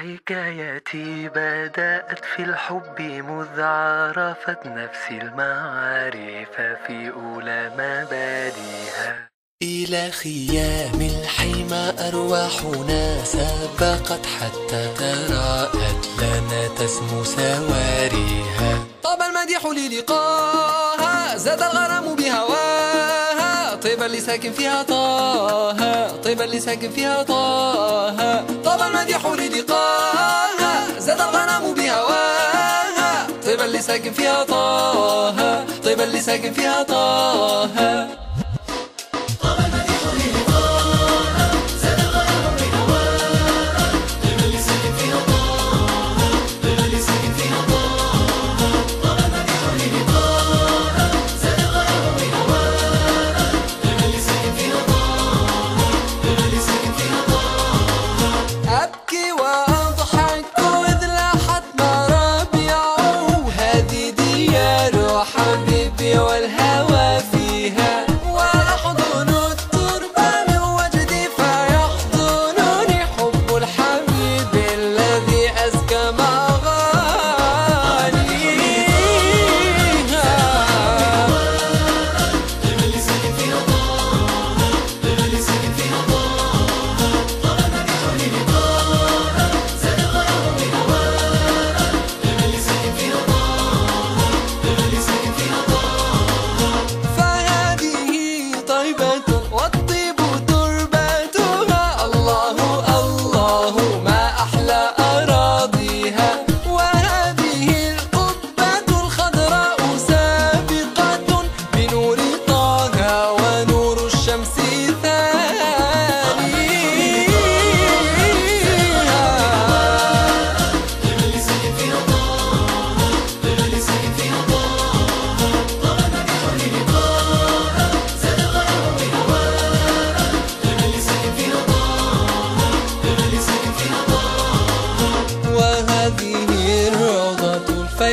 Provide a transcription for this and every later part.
حكايتي بدأت في الحب مذ عرفت نفسي المعارف في أولى مبادئها. إلى خيام الحمى أرواحنا سبقت حتى تراءت لنا تسمو سواريها. طاب المديح للقاها زاد الغرام بهواها. طيبا لساكن فيها طه طيبا لساكن فيها طه. طاب المديح للقاها زاد الغرام بهواها. طيبا لساكن فيها طه طيبا لساكن فيها طه.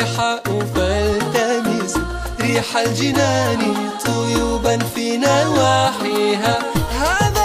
الفيحاء فالتمس ريح الجنان طيوبا في نواحيها. هذا